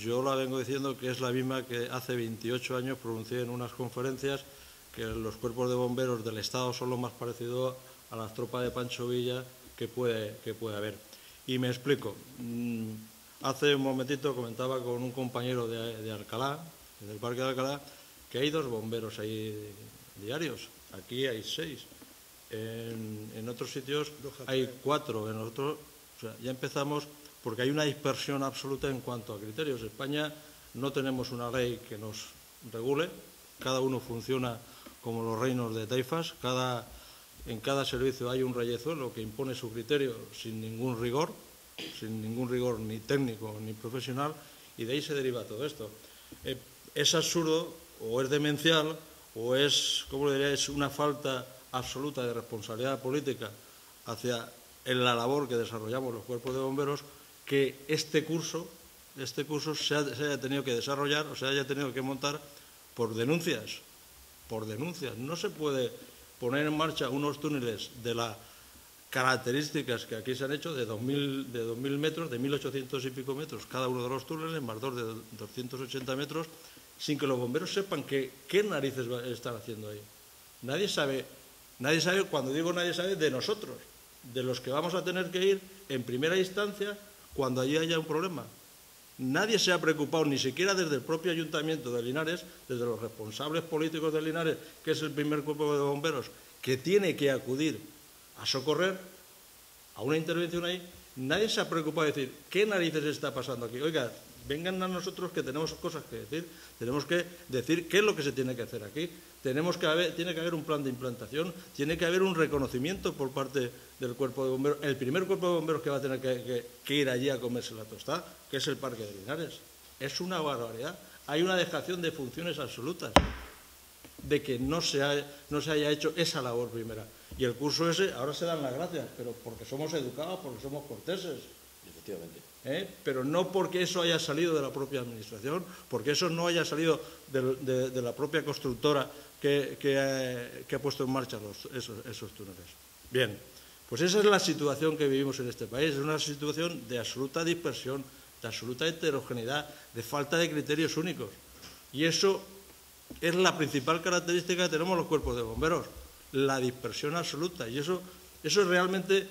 yo la vengo diciendo que es la misma que hace 28 años pronuncié en unas conferencias que los cuerpos de bomberos del Estado son lo más parecido a las tropas de Pancho Villa que puede, que puede haber. Y me explico. Mm, hace un momentito comentaba con un compañero de, Alcalá, del Parque de Alcalá, que hay dos bomberos ahí diarios. Aquí hay seis. En, otros sitios hay cuatro. En otros, ya empezamos porque hay una dispersión absoluta en cuanto a criterios. En España no tenemos una ley que nos regule. Cada uno funciona como los reinos de taifas. En cada servicio hay un reyezuelo que impone su criterio sin ningún rigor, sin ningún rigor ni técnico ni profesional, y de ahí se deriva todo esto. Eh, es absurdo o es demencial o es, ¿cómo diría?, es una falta absoluta de responsabilidad política hacia en la labor que desarrollamos los cuerpos de bomberos que este curso, este curso se, haya tenido que desarrollar o se haya tenido que montar por denuncias, por denuncias. No se puede poner en marcha unos túneles de las características que aquí se han hecho de 2.000, de 2000 metros, de 1.800 y pico metros cada uno de los túneles, más dos de 280 metros, sin que los bomberos sepan qué narices están haciendo ahí. Nadie sabe, nadie sabe, cuando digo nadie sabe, de nosotros, de los que vamos a tener que ir en primera instancia cuando allí haya un problema. Nadie se ha preocupado, ni siquiera desde el propio ayuntamiento de Linares, desde los responsables políticos de Linares, que es el primer cuerpo de bomberos, que tiene que acudir a socorrer a una intervención ahí, nadie se ha preocupado de decir, ¿qué narices está pasando aquí? Oiga, vengan a nosotros que tenemos cosas que decir, tenemos que decir qué es lo que se tiene que hacer aquí, tenemos que haber, tiene que haber un plan de implantación, tiene que haber un reconocimiento por parte del cuerpo de bomberos, el primer cuerpo de bomberos que va a tener que, ir allí a comerse la tostada, que es el Parque de Linares. Es una barbaridad. Hay una dejación de funciones absolutas de que no se, no se haya hecho esa labor primera. Y el curso ese, ahora se dan las gracias, pero porque somos educados, porque somos corteses. Efectivamente. ¿Eh? pero no porque eso haya salido de la propia administración, porque eso no haya salido de, la propia constructora que, ha, puesto en marcha esos, túneles. Bien, pues esa es la situación que vivimos en este país, es una situación de absoluta dispersión, de absoluta heterogeneidad, de falta de criterios únicos. Y eso es la principal característica que tenemos los cuerpos de bomberos, la dispersión absoluta. Y eso, eso es realmente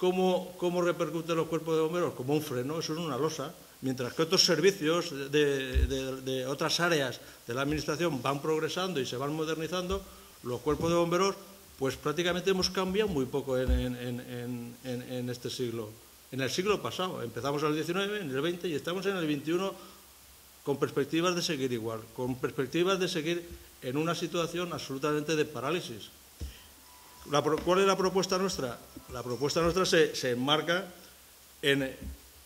¿Cómo, ¿Cómo repercute los cuerpos de bomberos? Como un freno, eso es una losa. Mientras que otros servicios de, otras áreas de la Administración van progresando y se van modernizando, los cuerpos de bomberos, pues prácticamente hemos cambiado muy poco en, este siglo. En el siglo pasado, empezamos en el 19, en el 20 y estamos en el 21 con perspectivas de seguir igual, con perspectivas de seguir en una situación absolutamente de parálisis. ¿Cuál es la propuesta nuestra? La propuesta nuestra se, enmarca en,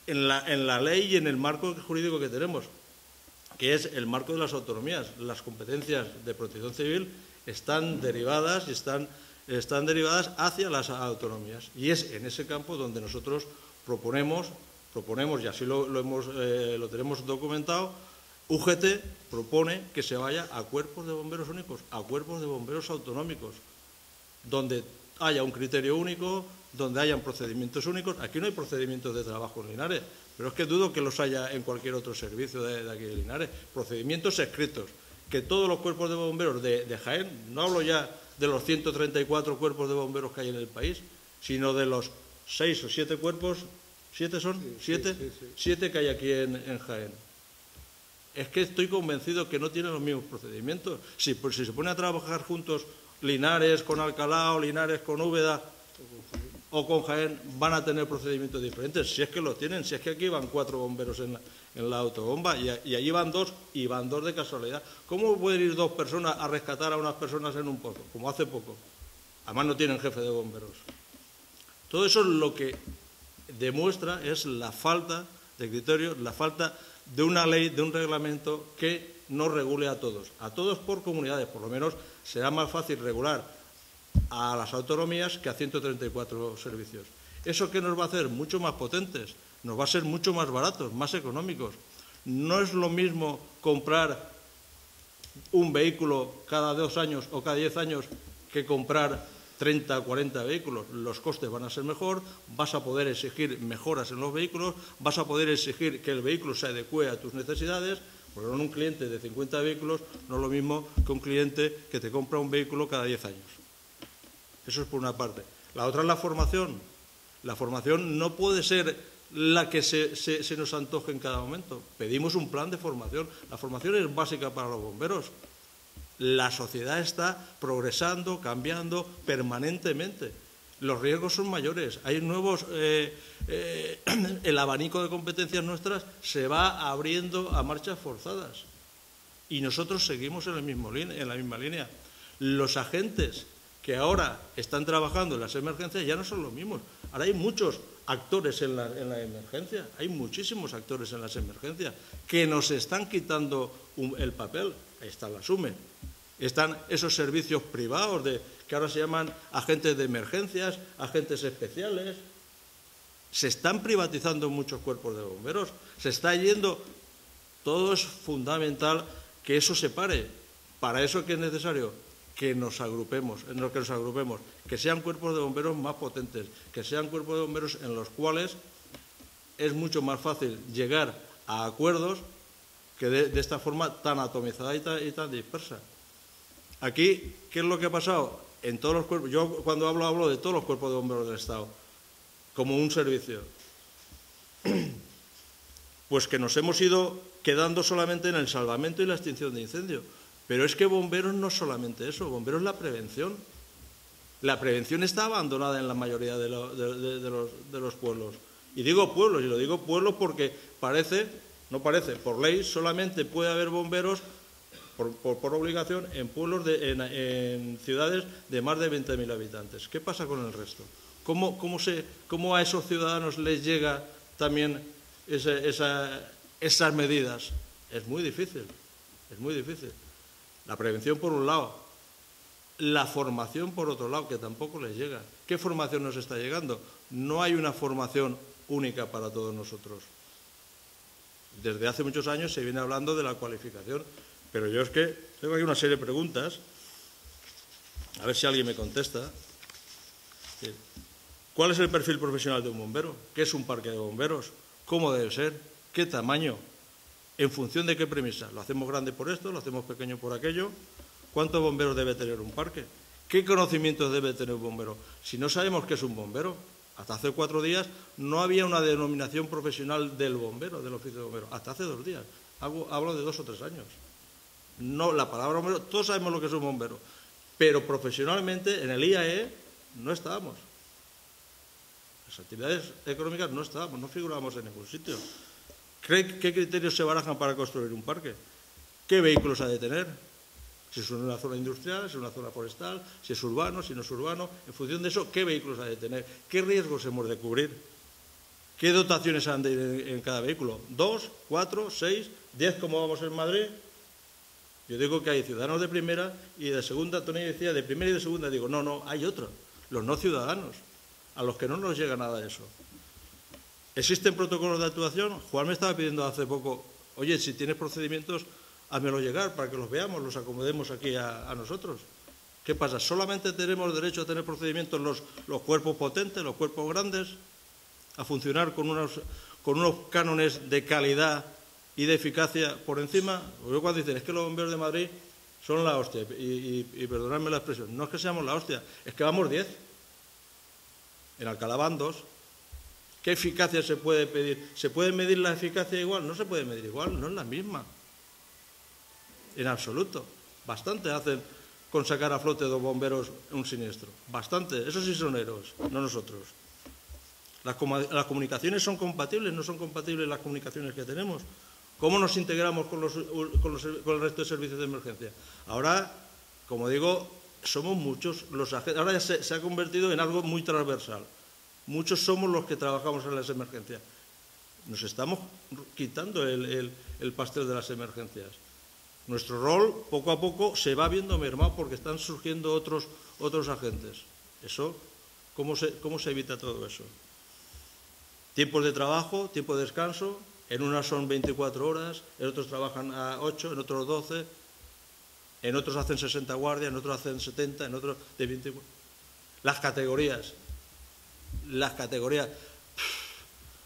la, ley y en el marco jurídico que tenemos, que es el marco de las autonomías. Las competencias de protección civil están derivadas y están, derivadas hacia las autonomías. Y es en ese campo donde nosotros proponemos, proponemos y así lo, hemos, eh, lo tenemos documentado, UGT propone que se vaya a cuerpos de bomberos únicos, a cuerpos de bomberos autonómicos donde haya un criterio único, donde hayan procedimientos únicos. Aquí no hay procedimientos de trabajo en Linares, pero es que dudo que los haya en cualquier otro servicio de, aquí de Linares. Procedimientos escritos, que todos los cuerpos de bomberos de, Jaén, no hablo ya de los 134 cuerpos de bomberos que hay en el país, sino de los seis o siete cuerpos, ¿siete son? ¿Siete? siete que hay aquí en, Jaén. Es que estoy convencido que no tienen los mismos procedimientos. Si, pues, si se pone a trabajar juntos Linares con Alcalá o Linares con Úbeda o con Jaén van a tener procedimientos diferentes, si es que lo tienen, si es que aquí van cuatro bomberos en la, autobomba y, allí van dos y van dos de casualidad. ¿Cómo pueden ir dos personas a rescatar a unas personas en un pozo, como hace poco? Además no tienen jefe de bomberos. Todo eso es lo que demuestra es la falta de criterios, la falta de una ley, de un reglamento que no regule a todos, a todos por comunidades, por lo menos será más fácil regular a las autonomías que a 134 servicios. ¿Eso qué nos va a hacer? Mucho más potentes, nos va a ser mucho más baratos, más económicos. No es lo mismo comprar un vehículo cada dos años o cada diez años que comprar 30 o 40 vehículos, los costes van a ser mejor, vas a poder exigir mejoras en los vehículos, vas a poder exigir que el vehículo se adecue a tus necesidades, porque un cliente de 50 vehículos no es lo mismo que un cliente que te compra un vehículo cada 10 años. Eso es por una parte. La otra es la formación. La formación no puede ser la que se, se, nos antoje en cada momento. Pedimos un plan de formación. La formación es básica para los bomberos. La sociedad está progresando, cambiando permanentemente. Los riesgos son mayores. Hay nuevos. Eh, eh, el abanico de competencias nuestras se va abriendo a marchas forzadas. Y nosotros seguimos en, en la misma línea. Los agentes que ahora están trabajando en las emergencias ya no son los mismos. Ahora hay muchos actores en la, emergencia, hay muchísimos actores en las emergencias que nos están quitando el papel. Ahí está la SUME. Están esos servicios privados de, que ahora se llaman agentes de emergencias, agentes especiales. Se están privatizando muchos cuerpos de bomberos. Se está yendo. Todo es fundamental que eso se pare. Para eso que es necesario que nos agrupemos, en lo que nos agrupemos, que sean cuerpos de bomberos más potentes, que sean cuerpos de bomberos en los cuales es mucho más fácil llegar a acuerdos que de, esta forma tan atomizada y tan, dispersa. Aquí, ¿qué es lo que ha pasado? En todos los cuerpos, yo cuando hablo hablo de todos los cuerpos de bomberos del Estado, como un servicio. Pues que nos hemos ido quedando solamente en el salvamento y la extinción de incendios pero es que bomberos no solamente eso, bomberos es la prevención. La prevención está abandonada en la mayoría de, los, pueblos. Y digo pueblos, y lo digo pueblos porque parece, no parece, por ley solamente puede haber bomberos por, obligación en pueblos, en, ciudades de más de 20.000 habitantes. ¿Qué pasa con el resto? ¿Cómo, a esos ciudadanos les llega también esas medidas? Es muy difícil, es muy difícil. La prevención por un lado, la formación por otro lado, que tampoco les llega. ¿Qué formación nos está llegando? No hay una formación única para todos nosotros. Desde hace muchos años se viene hablando de la cualificación, pero yo es que tengo aquí una serie de preguntas, a ver si alguien me contesta. ¿Cuál es el perfil profesional de un bombero? ¿Qué es un parque de bomberos? ¿Cómo debe ser? ¿Qué tamaño? ¿En función de qué premisa? ¿Lo hacemos grande por esto? ¿Lo hacemos pequeño por aquello? ¿Cuántos bomberos debe tener un parque? ¿Qué conocimientos debe tener un bombero? Si no sabemos qué es un bombero, hasta hace cuatro días no había una denominación profesional del bombero, del oficio de bombero. Hasta hace dos días. Hablo, de dos o tres años. No, la palabra bombero, todos sabemos lo que es un bombero, pero profesionalmente en el IAE no estábamos. Las actividades económicas no estábamos, no figurábamos en ningún sitio. ¿Qué criterios se barajan para construir un parque? ¿Qué vehículos ha de tener? Si es una zona industrial, si es una zona forestal, si es urbano, si no es urbano. En función de eso, ¿qué vehículos ha de tener? ¿Qué riesgos hemos de cubrir? ¿Qué dotaciones han de ir en cada vehículo? ¿Dos, cuatro, seis, diez como vamos en Madrid? Yo digo que hay ciudadanos de primera y de segunda, Tony decía, de primera y de segunda. Digo, no, no, hay otros, los no ciudadanos, a los que no nos llega nada de eso. ¿Existen protocolos de actuación? Juan me estaba pidiendo hace poco, oye, si tienes procedimientos, házmelo llegar para que los veamos, los acomodemos aquí a, nosotros. ¿Qué pasa? ¿Solamente tenemos derecho a tener procedimientos los, los cuerpos potentes, los cuerpos grandes, a funcionar con unos, con unos cánones de calidad y de eficacia por encima? Yo cuando dicen, es que los bomberos de Madrid son la hostia, y, y, perdonadme la expresión, no es que seamos la hostia, es que vamos 10. En Alcalá van dos, ¿Qué eficacia se puede pedir? ¿Se puede medir la eficacia igual? No se puede medir igual, no es la misma. En absoluto. Bastante hacen con sacar a flote dos bomberos un siniestro. Bastante. Esos sí son héroes, no nosotros. Las, comunicaciones son compatibles, no son compatibles las comunicaciones que tenemos. ¿Cómo nos integramos con, el resto de servicios de emergencia? Ahora, como digo, somos muchos los agentes. Ahora ya se ha convertido en algo muy transversal. Muchos somos los que trabajamos en las emergencias. Nos estamos quitando el, pastel de las emergencias. Nuestro rol, poco a poco, se va viendo mermado porque están surgiendo otros, otros agentes. Eso, ¿cómo se, ¿cómo se evita todo eso? Tiempos de trabajo, tiempo de descanso. En unas son 24 horas, en otros trabajan a 8, en otros 12, en otros hacen 60 guardias, en otros hacen 70, en otros de 24. Las categorías. Las categorías.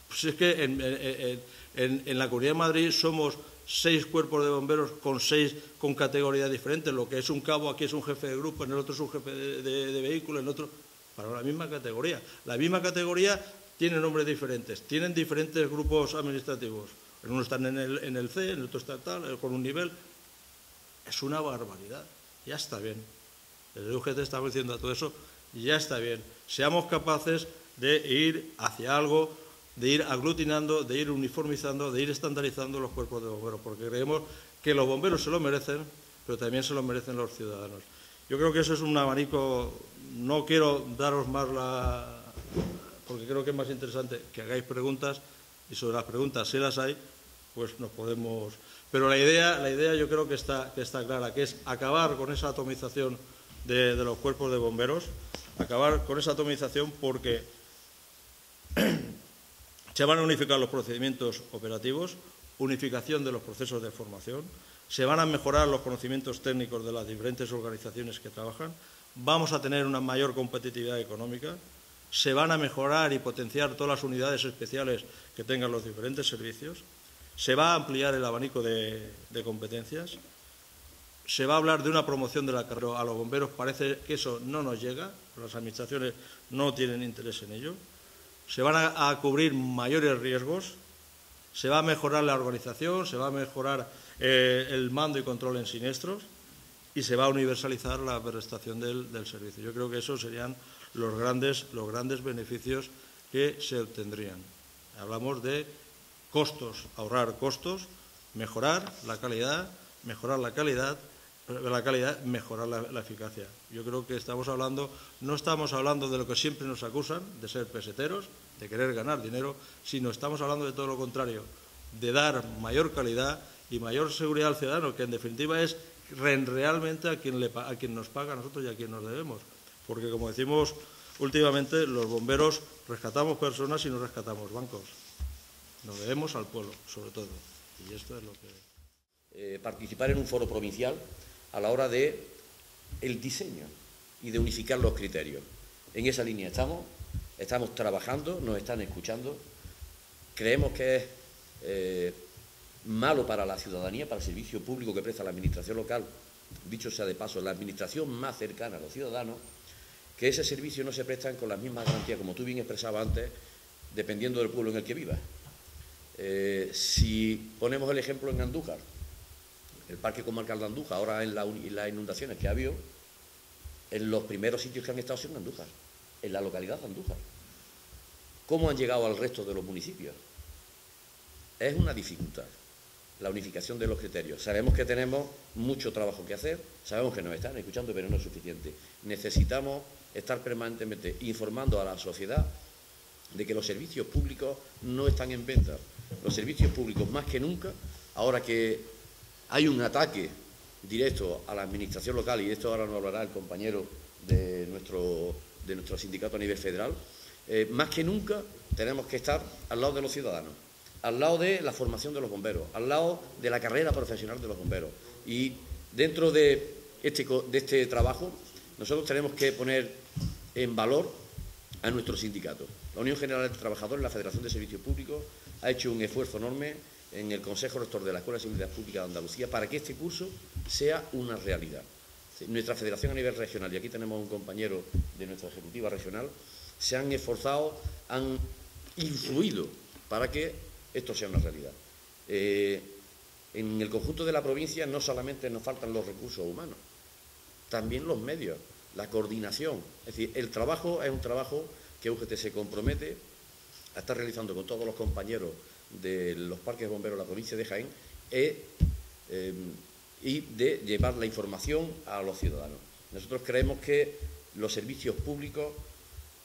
Pues es que en, la Comunidad de Madrid somos seis cuerpos de bomberos con seis con categorías diferentes. Lo que es un cabo aquí es un jefe de grupo, en el otro es un jefe de, vehículo, en otro para la misma categoría. La misma categoría tiene nombres diferentes, tienen diferentes grupos administrativos. En uno están en el, en el C, en el otro está tal, con un nivel. Es una barbaridad. Ya está bien. Desde UGT estamos diciendo a todo eso, ya está bien. Seamos capaces de ir hacia algo, de ir aglutinando, de ir uniformizando, de ir estandarizando los cuerpos de bomberos, porque creemos que los bomberos se lo merecen, pero también se lo merecen los ciudadanos. Yo creo que eso es un abanico, no quiero daros más la... porque creo que es más interesante que hagáis preguntas y sobre las preguntas, si las hay, pues nos podemos... Pero la idea, la idea yo creo que está, que está clara, que es acabar con esa atomización de, de los cuerpos de bomberos, acabar con esa atomización porque se van a unificar los procedimientos operativos, unificación de los procesos de formación, se van a mejorar los conocimientos técnicos de las diferentes organizaciones que trabajan, vamos a tener una mayor competitividad económica, se van a mejorar y potenciar todas las unidades especiales que tengan los diferentes servicios, se va a ampliar el abanico de, competencias, se va a hablar de una promoción de la carrera. A los bomberos parece que eso no nos llega, las administraciones no tienen interés en ello se van a, cubrir mayores riesgos, se va a mejorar la organización, se va a mejorar eh, el mando y control en siniestros y se va a universalizar la prestación del, servicio. Yo creo que esos serían los grandes, los grandes beneficios que se obtendrían. Hablamos de costos, ahorrar costos, mejorar la calidad, mejorar la calidad la calidad, mejorar la, eficacia. Yo creo que estamos hablando, no estamos hablando de lo que siempre nos acusan, de ser peseteros, de querer ganar dinero, sino estamos hablando de todo lo contrario, de dar mayor calidad y mayor seguridad al ciudadano, que en definitiva es realmente a quien, le, a quien nos paga a nosotros y a quien nos debemos. Porque como decimos últimamente, los bomberos rescatamos personas y no rescatamos bancos. Nos debemos al pueblo, sobre todo. Y esto es lo que... Eh, participar en un foro provincial a la hora de el diseño y de unificar los criterios. En esa línea estamos, estamos trabajando, nos están escuchando. Creemos que es eh, malo para la ciudadanía, para el servicio público que presta la administración local, dicho sea de paso, la administración más cercana a los ciudadanos, que ese servicio no se presta con las mismas garantías, como tú bien expresabas antes, dependiendo del pueblo en el que vivas. Eh, si ponemos el ejemplo en Andújar, el Parque Comarcal de Andújar, ahora en, las inundaciones que ha habido, en los primeros sitios que han estado siendo Andújar, en la localidad de Andújar. ¿Cómo han llegado al resto de los municipios? Es una dificultad la unificación de los criterios. Sabemos que tenemos mucho trabajo que hacer, sabemos que nos están escuchando, pero no es suficiente. Necesitamos estar permanentemente informando a la sociedad de que los servicios públicos no están en venta. Los servicios públicos, más que nunca, ahora que hay un ataque directo a la administración local, y esto ahora nos hablará el compañero de nuestro, de nuestro sindicato a nivel federal, eh, más que nunca tenemos que estar al lado de los ciudadanos, al lado de la formación de los bomberos, al lado de la carrera profesional de los bomberos. Y dentro de este, de este trabajo, nosotros tenemos que poner en valor a nuestro sindicato. La Unión General de Trabajadores, la Federación de Servicios Públicos, ha hecho un esfuerzo enorme en el Consejo Rector de la Escuela de Seguridad Pública de Andalucía para que este curso sea una realidad. Nuestra federación a nivel regional, y aquí tenemos un compañero de nuestra ejecutiva regional, se han esforzado, han influido para que esto sea una realidad. Eh, en el conjunto de la provincia no solamente nos faltan los recursos humanos, también los medios, la coordinación. Es decir, el trabajo es un trabajo que UGT se compromete a estar realizando con todos los compañeros de los parques bomberos de la provincia de Jaén eh, y de llevar la información a los ciudadanos. Nosotros creemos que los servicios públicos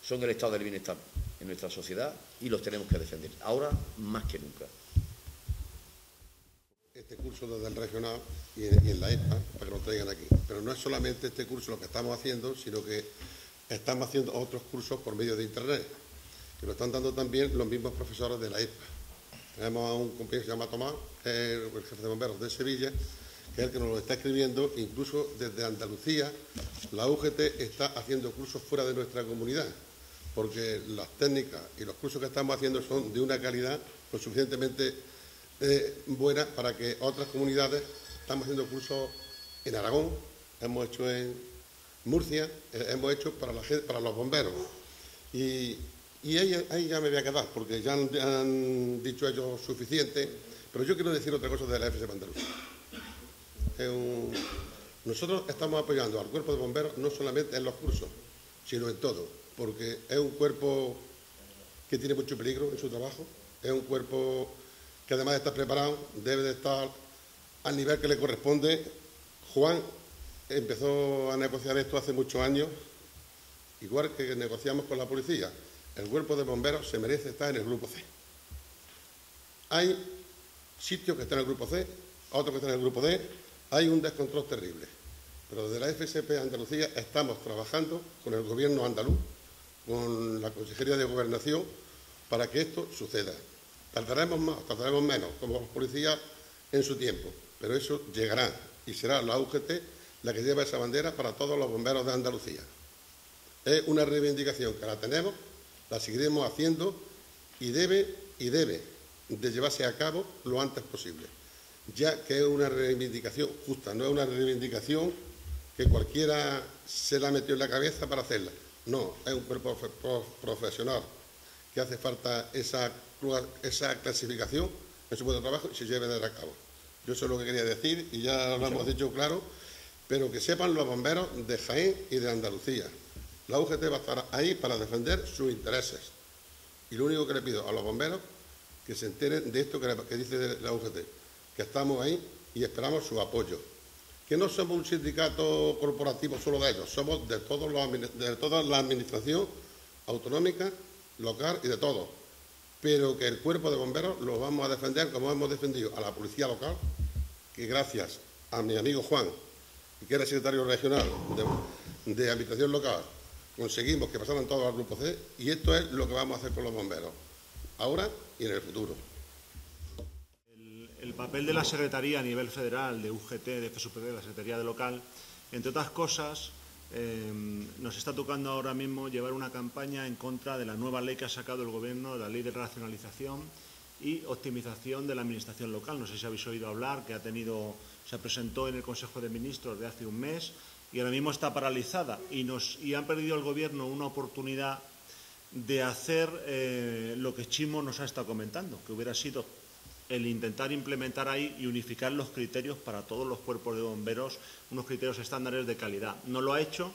son el estado del bienestar en nuestra sociedad y los tenemos que defender, ahora más que nunca. Este curso desde el regional y en, la EPA, para que lo traigan aquí. Pero no es solamente este curso lo que estamos haciendo, sino que estamos haciendo otros cursos por medio de Internet, que lo están dando también los mismos profesores de la EPA. Tenemos a un compañero que se llama Tomás, el jefe de bomberos de Sevilla, que es el que nos lo está escribiendo, incluso desde Andalucía, la UGT está haciendo cursos fuera de nuestra comunidad, porque las técnicas y los cursos que estamos haciendo son de una calidad lo suficientemente eh, buena para que otras comunidades, estamos haciendo cursos en Aragón, hemos hecho en Murcia, eh, hemos hecho para, la, para los bomberos. Y, ahí, ya me voy a quedar, porque ya han, dicho ellos suficiente, pero yo quiero decir otra cosa de la FS Andalucía. Nosotros estamos apoyando al cuerpo de bomberos no solamente en los cursos, sino en todo, porque es un cuerpo que tiene mucho peligro en su trabajo, es un cuerpo que además de estar preparado, debe de estar al nivel que le corresponde. Juan empezó a negociar esto hace muchos años, igual que negociamos con la policía. El cuerpo de bomberos se merece estar en el grupo C. Hay sitios que están en el grupo C, otros que están en el grupo D, hay un descontrol terrible. Pero desde la FSP Andalucía estamos trabajando con el gobierno andaluz, con la Consejería de Gobernación, para que esto suceda. Tardaremos más, tardaremos menos, como los policías en su tiempo, pero eso llegará y será la UGT la que lleva esa bandera para todos los bomberos de Andalucía. Es una reivindicación que la tenemos, la seguiremos haciendo y debe, y debe de llevarse a cabo lo antes posible, ya que es una reivindicación justa, no es una reivindicación que cualquiera se la metió en la cabeza para hacerla. No, es un profesional que hace falta esa, esa clasificación en su puesto de trabajo y se lleve a cabo. Yo eso es lo que quería decir y ya lo hemos dicho claro pero que sepan los bomberos de Jaén y de Andalucía. La UGT va a estar ahí para defender sus intereses. Y lo único que le pido a los bomberos que se enteren de esto que, dice la UGT, que estamos ahí y esperamos su apoyo. Que no somos un sindicato corporativo solo de ellos, somos de, todos de toda la administración autonómica, local y de todo. Pero que el cuerpo de bomberos lo vamos a defender como hemos defendido a la policía local, que gracias a mi amigo Juan que era secretario regional de, de Habitación Local, conseguimos que pasaran todos al Grupo C y esto es lo que vamos a hacer con los bomberos, ahora y en el futuro. El, papel de la Secretaría a nivel federal, de UGT, de FSUPD, de la Secretaría de Local, entre otras cosas, eh, nos está tocando ahora mismo llevar una campaña en contra de la nueva ley que ha sacado el Gobierno, la ley de racionalización y optimización de la Administración local. No sé si habéis oído hablar, que ha tenido se presentó en el Consejo de Ministros de hace un mes y ahora mismo está paralizada y han perdido el Gobierno una oportunidad de hacer eh, lo que Chimo nos ha estado comentando, que hubiera sido el intentar implementar ahí y unificar los criterios para todos los cuerpos de bomberos, unos criterios estándares de calidad. No lo ha hecho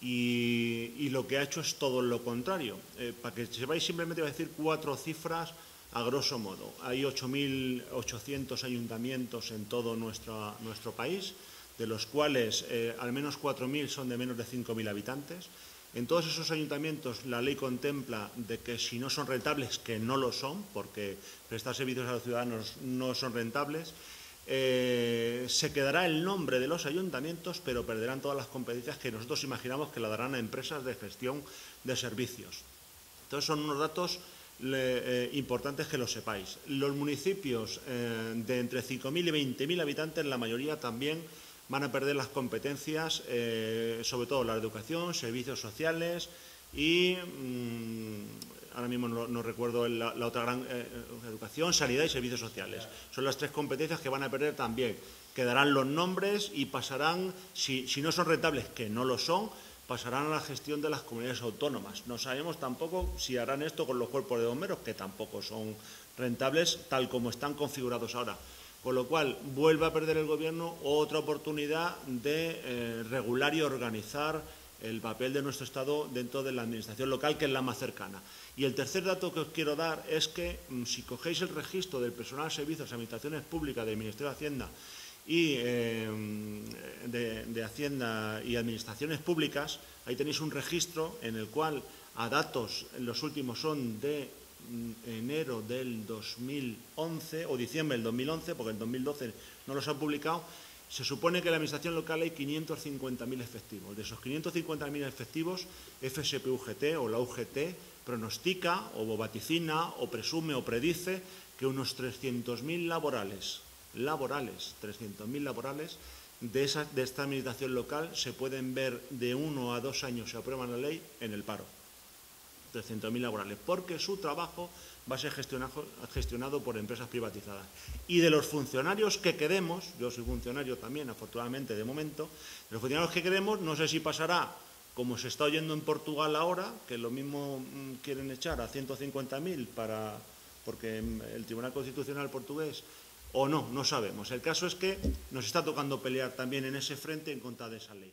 y, lo que ha hecho es todo lo contrario. Eh, para que sepáis, simplemente voy a decir cuatro cifras a grosso modo. Hay 8.800 ayuntamientos en todo nuestro, nuestro país, de los cuales eh, al menos 4.000 son de menos de 5.000 habitantes. En todos esos ayuntamientos la ley contempla de que si no son rentables, que no lo son, porque prestar servicios a los ciudadanos no son rentables, eh, se quedará el nombre de los ayuntamientos, pero perderán todas las competencias que nosotros imaginamos que la darán a empresas de gestión de servicios. Entonces son unos datos eh, importante es que lo sepáis. Los municipios eh, de entre 5.000 y 20.000 habitantes, la mayoría también van a perder las competencias, eh, sobre todo la educación, servicios sociales y, mm, ahora mismo no, recuerdo la, otra gran, educación, sanidad y servicios sociales. Son las tres competencias que van a perder también. Quedarán los nombres y pasarán, si, si no son rentables, que no lo son, pasarán a la gestión de las comunidades autónomas. No sabemos tampoco si harán esto con los cuerpos de bomberos, que tampoco son rentables tal como están configurados ahora. Con lo cual, vuelve a perder el Gobierno otra oportunidad de eh, regular y organizar el papel de nuestro Estado dentro de la Administración local, que es la más cercana. Y el tercer dato que os quiero dar es que mm, si cogéis el registro del personal de servicios administraciones públicas del Ministerio de Hacienda y eh, de, Hacienda y Administraciones Públicas, ahí tenéis un registro en el cual a datos, los últimos son de enero del 2011 o diciembre del 2011, porque en 2012 no los han publicado, se supone que en la Administración local hay 550.000 efectivos. De esos 550.000 efectivos, FSP-UGT o la UGT pronostica o vaticina o presume o predice que unos 300.000 laborales laborales, 300.000 laborales, de, esa, de esta administración local se pueden ver de uno a dos años, se aprueba la ley, en el paro. 300.000 laborales, porque su trabajo va a ser gestionado, por empresas privatizadas. Y de los funcionarios que queremos, yo soy funcionario también, afortunadamente, de momento, de los funcionarios que queremos, no sé si pasará como se está oyendo en Portugal ahora, que lo mismo mm, quieren echar a 150.000 para porque el Tribunal Constitucional portugués o no, no sabemos. El caso es que nos está tocando pelear también en ese frente en contra de esa ley.